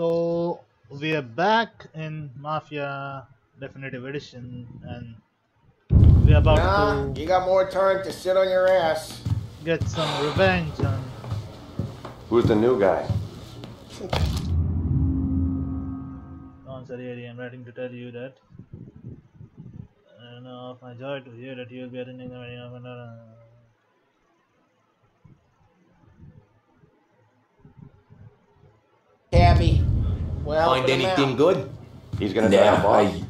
So we are back in Mafia Definitive Edition, and we're about Nah, to you got more time to sit on your ass. get some revenge on. Who's the new guy? Don Salieri. I'm writing to tell you that. I know of my joy to hear that you will be attending the wedding of another. Cabby. Well, Find anything good? He's gonna die, Nah, boss. I,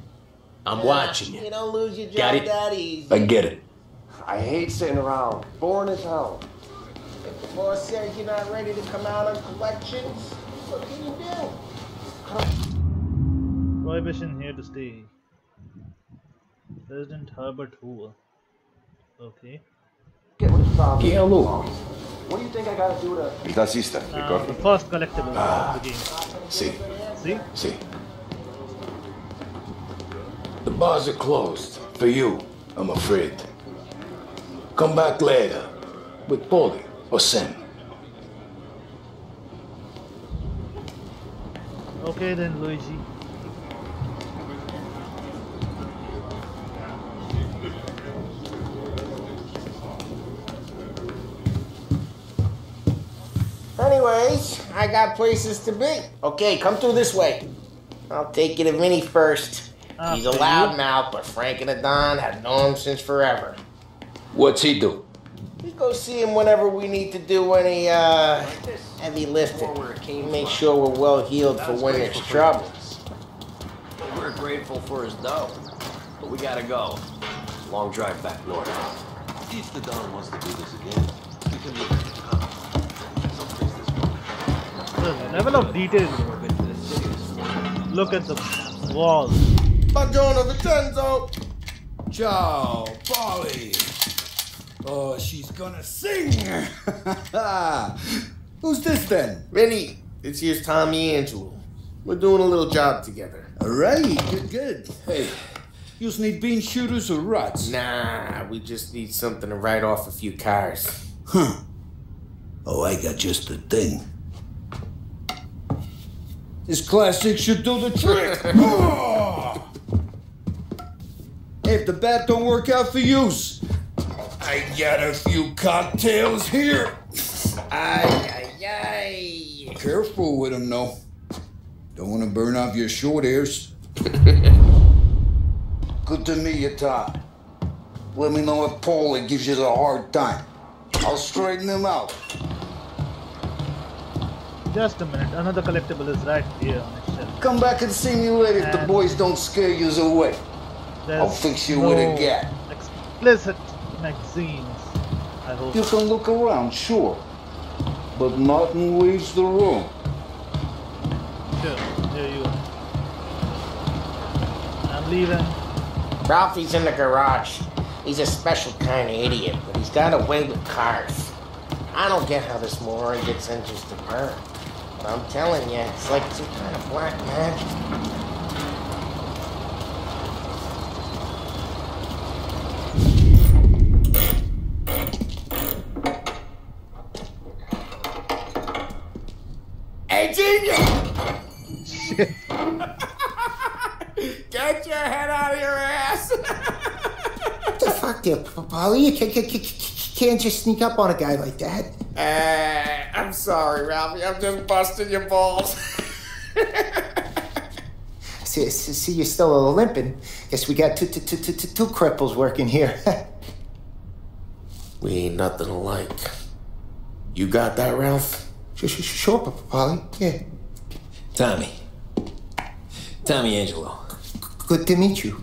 I'm Yeah, watching you. You don't lose your Got job it? that easy. I get it. I hate sitting around. Boring as hell. If the boss says you're not ready to come out on collections, what can you do? Prohibition here to stay. President Herbert Hoover. Okay. Get with the problem. Yeah, look. What do you think I gotta do to... Il t'assiste, Now, uh, the first collectible of the game. See, See? see. The bars are closed. For you, I'm afraid. Come back later. With Paulie or Sam. Okay then, Luigi. Anyways, I got places to be. Okay, come through this way. I'll take you to Vinny first. He's a loudmouth, but Frank and the Don have known him since forever. What's he do? We go see him whenever we need to do any uh, heavy lifting. We Make sure we're well heeled for when there's trouble. We're grateful for his dough, but we gotta go. Long drive back north. If the Don wants to do this again, level of detail. We've been to the city this. Look at the walls. Buongiorno, Vincenzo! Ciao, Paulie. Oh, she's gonna sing. Who's this then? Vinny, this here's Tommy Angelo. We're doing a little job together. All right, good, good. Hey, you just need bean shooters or ruts? Nah, we just need something to write off a few cars. Huh. Oh, I got just the thing. This classic should do the trick. If the bat don't work out for use, I got a few cocktails here. Ay, ay, ay. Careful with them, though. Don't want to burn off your short hairs. Good to meet you, Todd. Let me know if Paulie gives you the hard time. I'll straighten him out. Just a minute. Another collectible is right here on its shelf. Come back and see me later if the boys don't scare you away. There's I'll fix you with a no gat. Explicit magazines. I hope. You can look around, sure. But nothing leaves the room. Sure. Here you are. I'm leaving. Ralphie's in the garage. He's a special kind of idiot, but he's got a way with cars. I don't get how this moron gets interested in burn. But I'm telling you, it's like some kind of black magic. Hey, genius! Shit. Get your head out of your ass! What the fuck P- Paulie? You can't, can't, can't just sneak up on a guy like that. Uh, I'm sorry, Ralphie. I'm just busting your balls. See, see, see you're still limping. Guess we got two, two, two, two, two, two cripples working here. we ain't nothing alike. You got that, Ralph? sure, sure, sure, P- Paulie. Yeah. Tommy. Tommy Angelo. Good to meet you.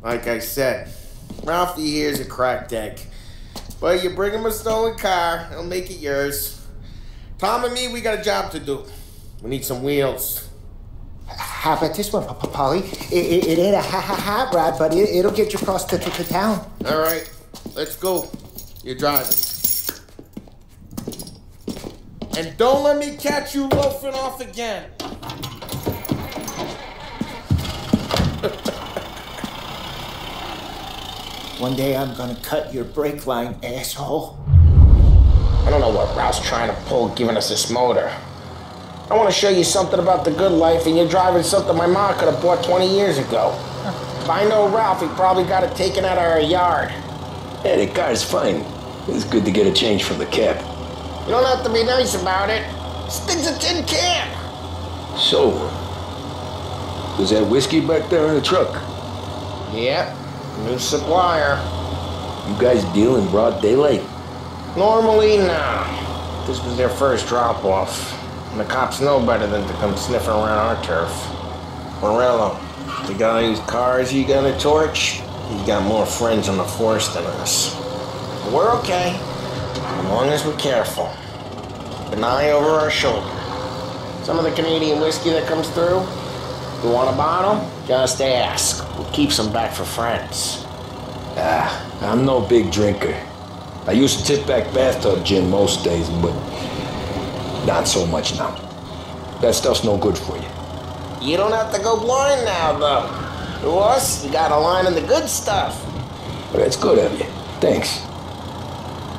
Like I said, Ralphie here's a crack deck. But you bring him a stolen car, he'll make it yours. Tom and me, we got a job to do. We need some wheels. How about this one, P- Paulie? It, it, it ain't a ha ha ha rod, but it, it'll get you across to, to, to town. All right, let's go. You're driving. And don't let me catch you loafing off again. One day I'm gonna cut your brake line, asshole. I don't know what Ralph's trying to pull giving us this motor. I want to show you something about the good life, and you're driving something my mom could have bought 20 years ago. If I know Ralph, he probably got it taken out of our yard. Yeah, the car's fine. It's good to get a change from the cab. You don't have to be nice about it. This thing's a tin can. So, was that whiskey back there in the truck? Yep, new supplier. You guys deal in broad daylight? Normally, nah. This was their first drop off. And the cops know better than to come sniffing around our turf. Morello, the guy whose cars you gonna torch, he's got more friends on the force than us. But we're okay, as long as we're careful. An eye over our shoulder. Some of the Canadian whiskey that comes through, you want a bottle? Just ask. We'll keep some back for friends. Ah, I'm no big drinker. I used to tip back bathtub gin most days, but not so much now. That stuff's no good for you. You don't have to go blind now, though. To us, you got a line of the good stuff. But that's good of you. Thanks.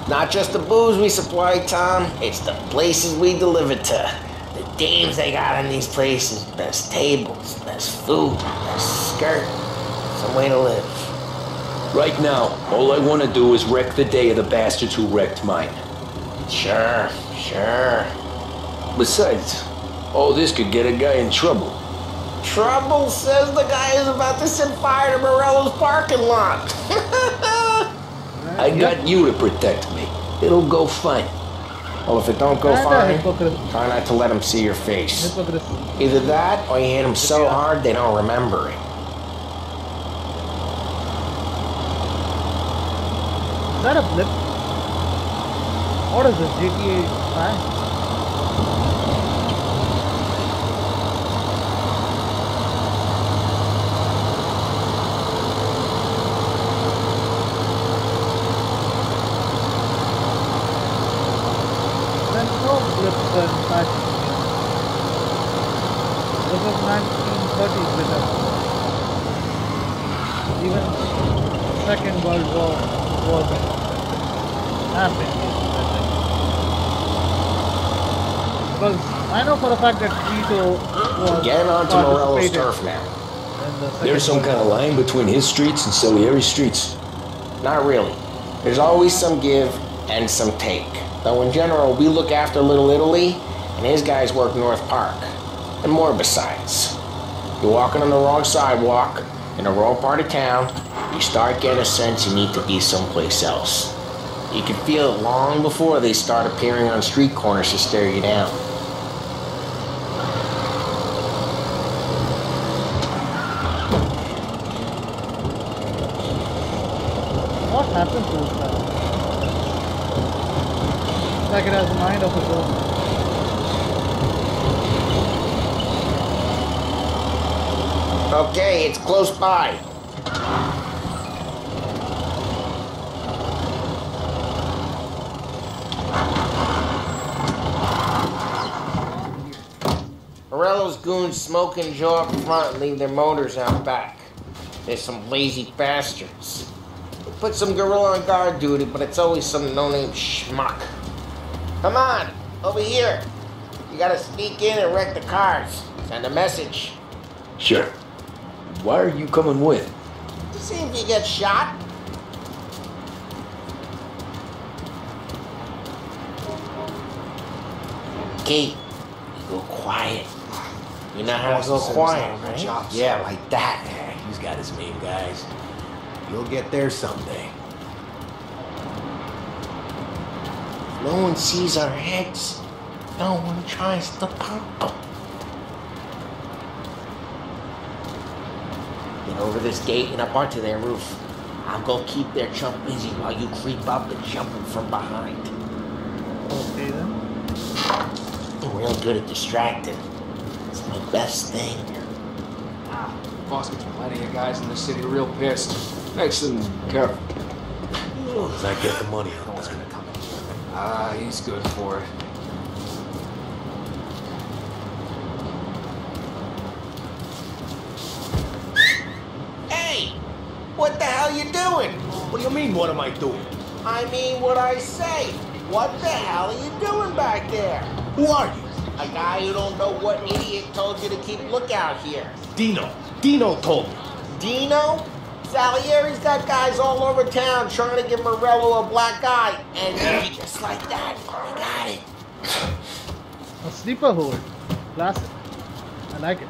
Not just the booze we supply, Tom. It's the places we deliver to. The dames they got in these places. Best tables, best food, best skirt. Some way to live. Right now, all I want to do is wreck the day of the bastards who wrecked mine. Sure, sure. Besides, all this could get a guy in trouble. Trouble says the guy is about to set fire to Morello's parking lot. I got you to protect me. It'll go fine. well, if it don't go fine, try not to let him see your face. Either that, or you hit them so hard they don't remember it. That a blip? What is this? GTA 5? There's no blips in fact. This is 1930 blip. Even Second World War was happened. Because I know for a fact that Tito was Get onto Morello's participated turf now. the There's some kind of line between his streets and Salieri streets. Not really. There's always some give and some take. Though in general, we look after Little Italy, and his guys work North Park. And more besides. You're walking on the wrong sidewalk, in the wrong part of town, you start getting a sense you need to be someplace else. You can feel it long before they start appearing on street corners to stare you down. What happened to this guy? Like it has a mind of its own. Okay, it's close by. Morello's goons smoke and Joe up front and leave their motors out back. There's some lazy bastards. We put some gorilla on guard duty, but it's always some no-name schmuck. Come on, over here. You gotta sneak in and wreck the cars. Send a message. Sure. Why are you coming with? To see if you get shot. Kate, you go quiet. You know how to go quiet, right? Yeah, like that. He's got his main guys. You'll get there someday. If no one sees our heads, no one tries to pop them. Get over this gate and up onto their roof. I'll go keep their chump busy while you creep up and jump them from behind. Okay then. I'm real good at distracting. It's my best thing. Boss gets plenty of guys in the city real pissed. Makes them careful. As I get the money out What's gonna come in? Ah, he's good for it. Hey! What the hell you doing? What do you mean, what am I doing? I mean what I say. What the hell are you doing back there? Who are you? A guy who don't know what idiot told you to keep lookout here. Dino. Dino told me. Dino? Salieri's got guys all over town trying to give Morello a black eye, and just like that, I got it. A sleeper hold. Classic. I like it.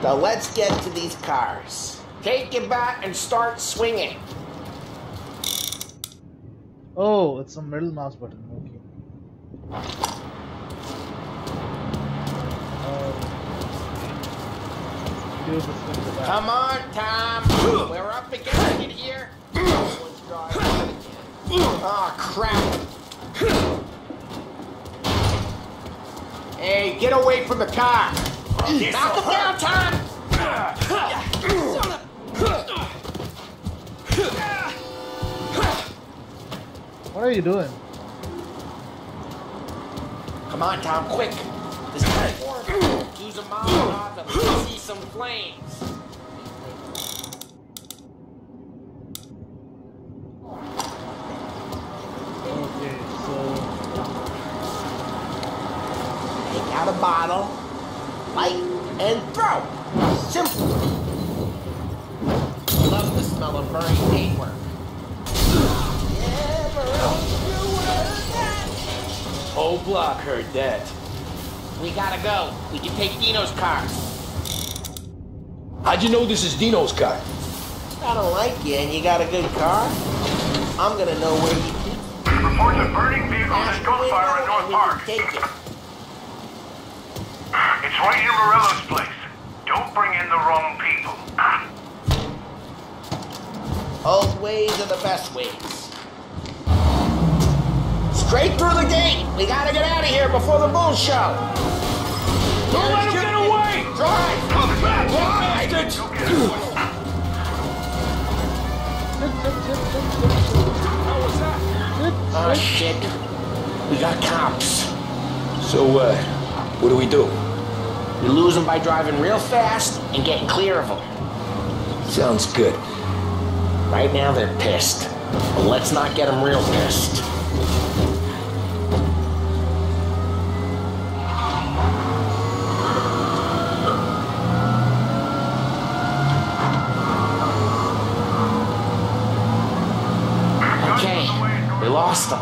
So let's get to these cars. Take your bat and start swinging. Oh, it's a middle mouse button. Okay. Uh, do this with the back. Come on, Tom. We're up against it here. Someone's again. Oh, crap. Hey, get away from the car. Knock him down, Tom. What are you doing? Come on, Tom, quick. This might work. Use a Molotov and see some flames. Okay, so Take out a bottle, light, and throw. Simple. Love the smell of burning paintwork. Whole block heard that. We gotta go. We can take Dino's car. How'd you know this is Dino's car? I don't like you and you got a good car. I'm gonna know where you keep Reports of burning vehicles Ask and the gunfire in North Park. take it. It's right near Morello's place. Don't bring in the wrong people. Old ways are the best ways. Straight through the gate. We gotta get out of here before the bulls show. Don't let him get away! Drive! Come Drive! Bastards! Oh shit. We got cops. So, uh, what do we do? We lose them by driving real fast and getting clear of them. Sounds good. Right now they're pissed. But let's not get them real pissed. Okay, we lost them.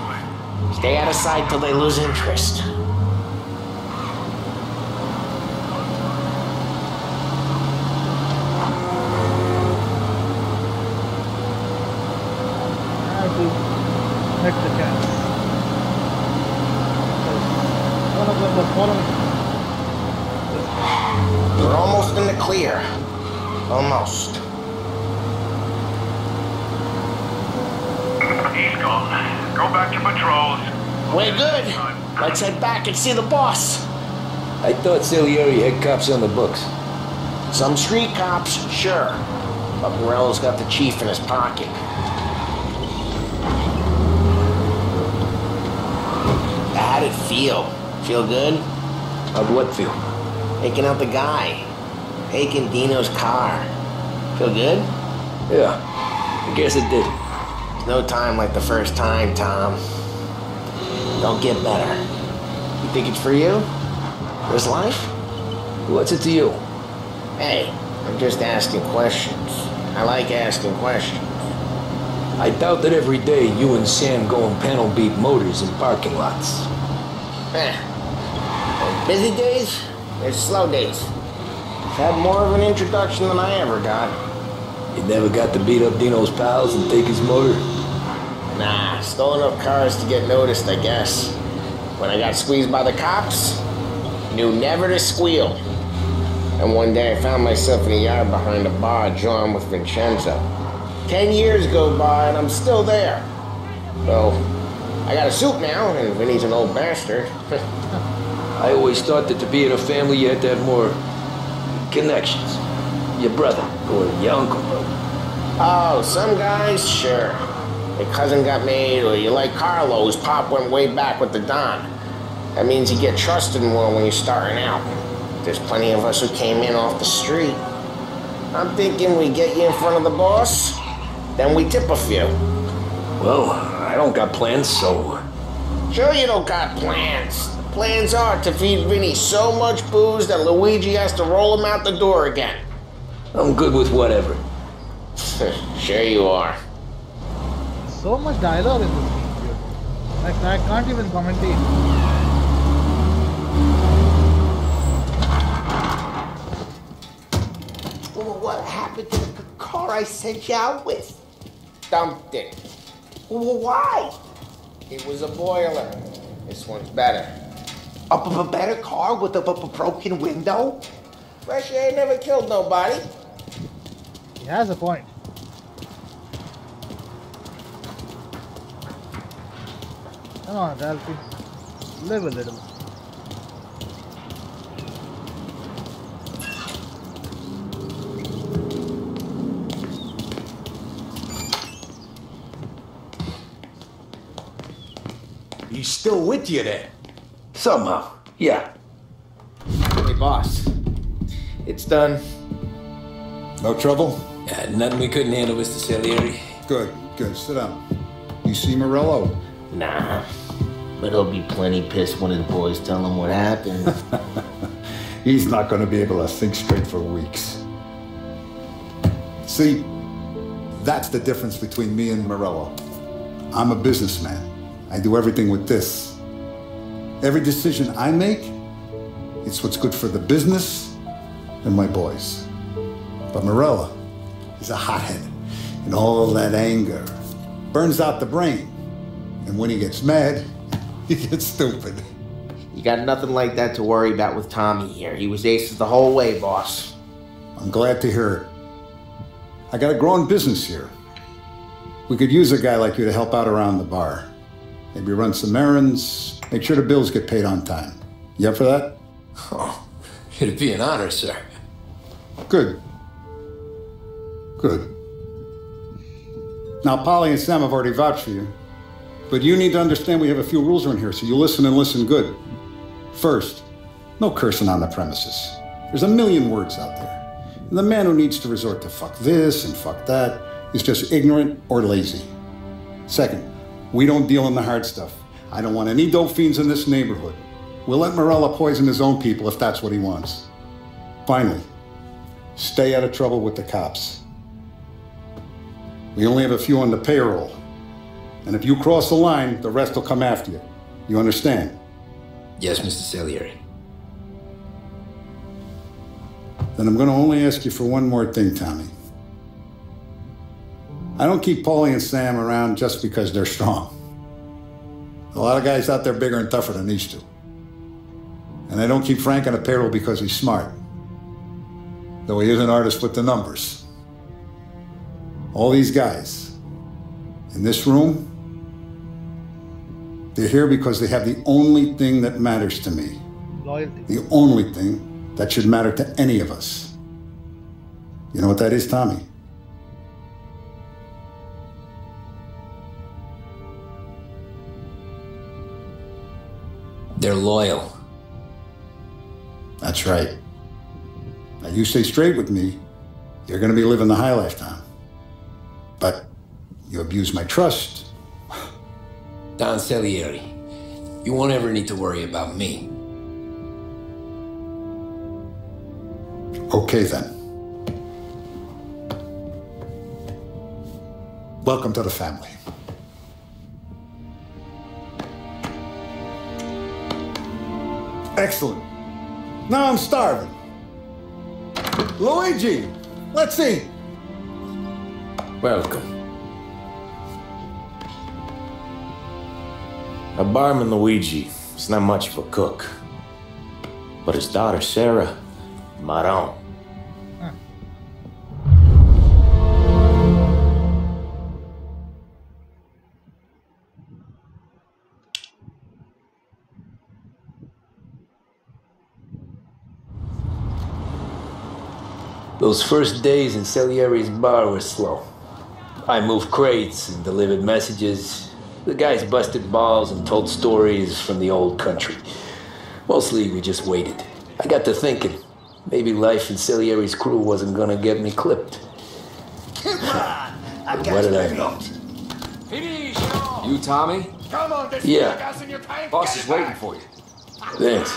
Stay out of sight till they lose interest. I have to connect the cats. One of them was following. We're almost in the clear. Almost. He's gone. Go back to patrols. We're good. Let's and see the boss. I thought Salieri had cops on the books. Some street cops, sure. But Morello's got the chief in his pocket. How'd it feel? Feel good? How'd what feel? Taking out the guy. Taking Dino's car. Feel good? Yeah, I guess it did. There's no time like the first time, Tom. Don't get better. You think it's for you? This life? What's it to you? Hey, I'm just asking questions. I like asking questions. I doubt that every day you and Sam go and panel beat motors in parking lots. Eh. Busy days, there's slow days. Had more of an introduction than I ever got. You never got to beat up Dino's pals and take his motor? Nah, stole enough cars to get noticed, I guess. When I got squeezed by the cops, knew never to squeal. And one day I found myself in a yard behind a bar drawn with Vincenzo. Ten years go by and I'm still there. So, I got a suit now, and Vinny's an old bastard. I always thought that to be in a family you had to have more connections. Your brother or your uncle. Oh, some guys, sure. Your cousin got made, or you like Carlos, Pop went way back with the Don. That means you get trusted more when you're starting out. There's plenty of us who came in off the street. I'm thinking we get you in front of the boss, then we tip a few. Well, I don't got plans, so. Sure, you don't got plans. The plans are to feed Vinny so much booze that Luigi has to roll him out the door again. I'm good with whatever. sure you are. So much dialogue in this game, dude. Like, I can't even commentate. Well, what happened to the car I sent you out with? Dumped it. Well, why? It was a boiler. This one's better. A, b- b- better car with a b- b- broken window? Fresh air never killed nobody. He has a point. Come on, Ralphie. Live a little. He's still with you there. Somehow, yeah. Hey, boss. It's done. No trouble? Yeah, nothing we couldn't handle, Mr. Salieri. Good, good. Sit down. You see Morello? Nah. But he'll be plenty pissed when his boys tell him what happened. He's not to be able to think straight for weeks. See, that's the difference between me and Morello. I'm a businessman. I do everything with this. Every decision I make, it's what's good for the business and my boys. But Morello is a hothead, and all that anger burns out the brain. And when he gets mad, he gets stupid. you got nothing like that to worry about with Tommy here. He was aces the whole way, boss. I'm glad to hear it. I got a growing business here. We could use a guy like you to help out around the bar. Maybe run some errands, make sure the bills get paid on time. You up for that? Oh, it'd be an honor, sir. Good. Good. Now, Paulie and Sam have already vouched for you. But you need to understand we have a few rules around here, so you listen and listen good. First, no cursing on the premises. There's a million words out there. And the man who needs to resort to fuck this and fuck that is just ignorant or lazy. Second, we don't deal in the hard stuff. I don't want any dope fiends in this neighborhood. We'll let Morello poison his own people if that's what he wants. Finally, stay out of trouble with the cops. We only have a few on the payroll. And if you cross the line, the rest will come after you. You understand? Yes, Mr. Salieri. Then I'm going to only ask you for one more thing, Tommy. I don't keep Paulie and Sam around just because they're strong. A lot of guys out there bigger and tougher than these two. And I don't keep Frank on a payroll because he's smart. Though he is an artist with the numbers. All these guys in this room, they're here because they have the only thing that matters to me. Loyalty. The only thing that should matter to any of us. You know what that is, Tommy? They're loyal. That's right. Now, you stay straight with me, you're going to be living the high life, Tom. But you abuse my trust. Don Salieri, you won't ever need to worry about me. Okay, then. Welcome to the family. Excellent. Now I'm starving. Luigi, let's eat. Welcome. A barman Luigi is not much of a cook. But his daughter Sarah, Maron. Those first days in Salieri's bar were slow. I moved crates and delivered messages. The guys busted balls and told stories from the old country. Mostly we just waited. I got to thinking, maybe life in Salieri's crew wasn't gonna get me clipped. Come on! I've What did I know? meat. Finito! You, Tommy? Come on, this Yeah. your tank. Boss is it waiting for you. Thanks.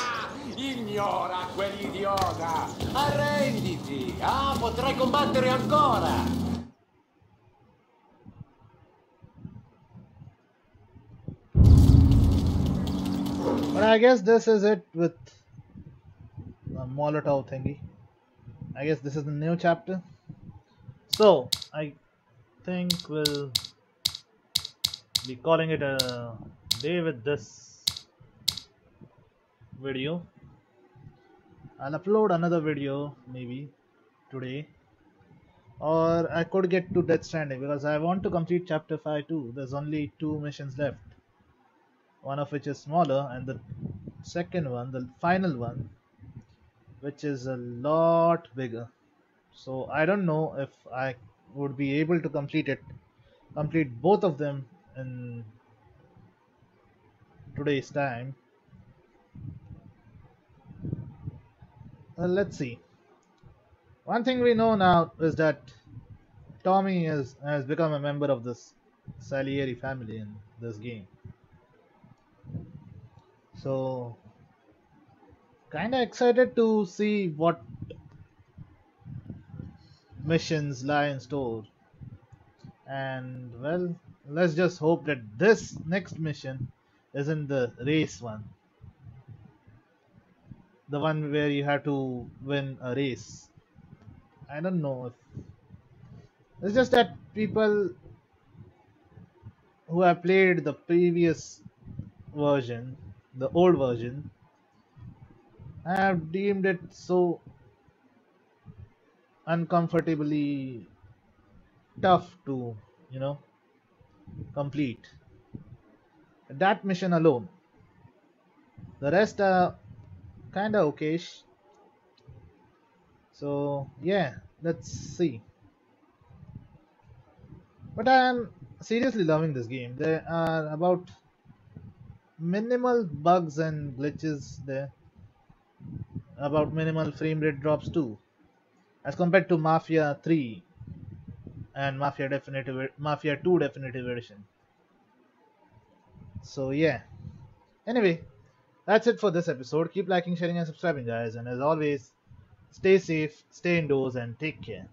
Ignora quell'idiota! Arrenditi! Ah, potrai combattere ancora! I hmm. guess this is it with the Molotov thingy. I guess this is the new chapter. So, I think we'll be calling it a day with this video. I'll upload another video maybe today. Or I could get to Death Stranding because I want to complete chapter 5 too. There's only two missions left one of which is smaller and the second one the final one which is a lot bigger. So i don't know if i would be able to complete it complete both of them in today's time. Well let's see. One thing we know now is that tommy is, has become a member of this salieri family in this game so kind of excited to see what missions lie in store. And well let's just hope that this next mission isn't the race one. The one where you have to win a race. I don't know if it's just that people who have played the previous version the old version. I have deemed it so uncomfortably tough to you know complete. That mission alone. The rest are kinda okayish. So yeah let's see. But I am seriously loving this game. There are about minimal bugs and glitches there. About minimal frame rate drops too. As compared to mafia 3 and mafia definitive mafia 2 definitive edition. So yeah. Anyway that's it for this episode. Keep liking sharing and subscribing guys. And as always stay safe stay indoors and take care